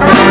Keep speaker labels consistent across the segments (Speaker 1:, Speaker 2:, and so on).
Speaker 1: love.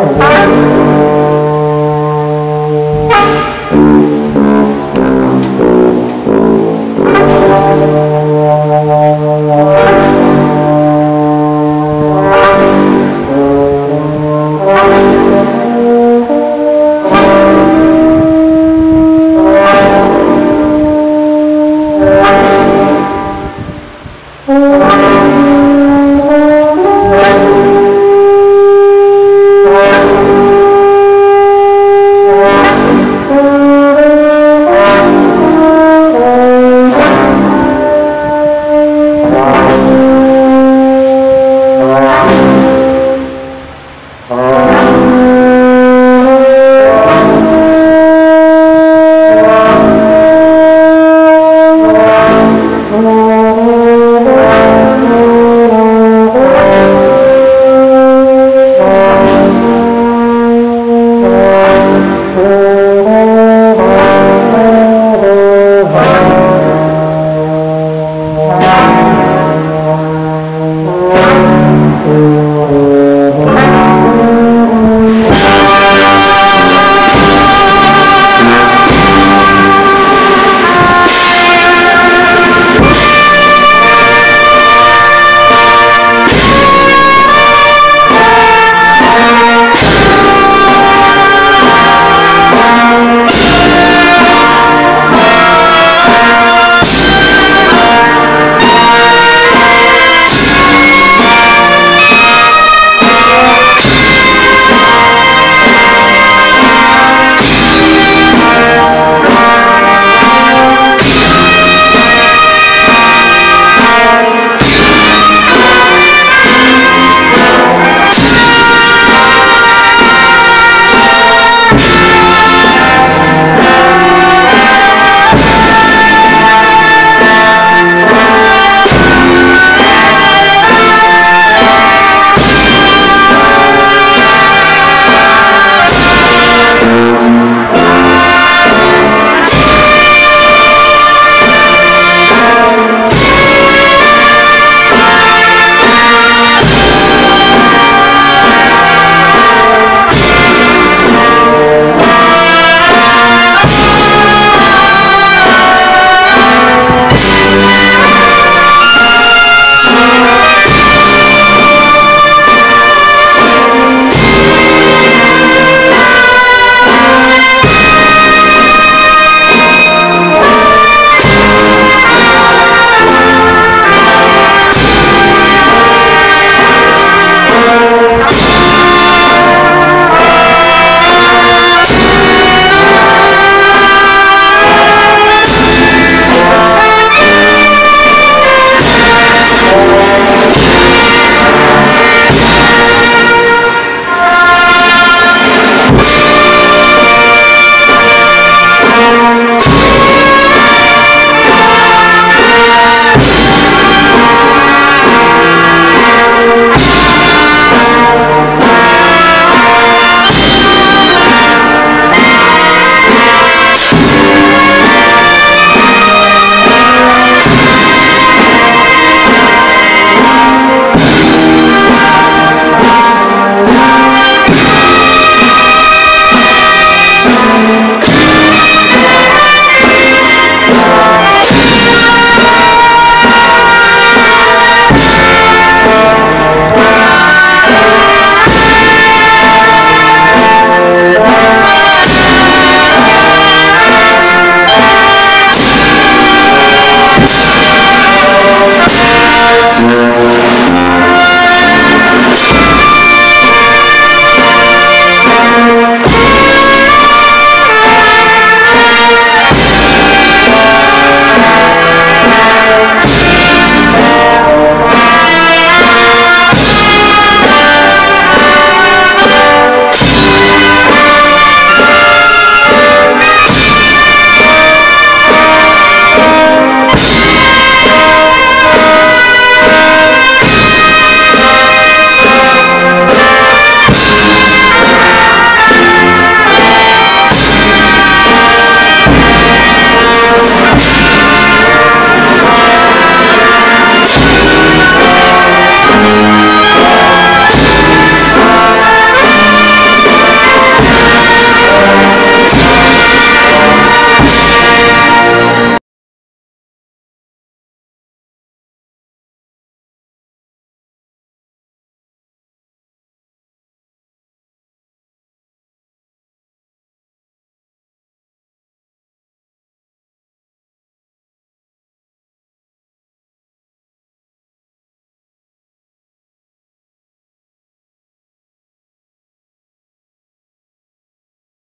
Speaker 1: amor.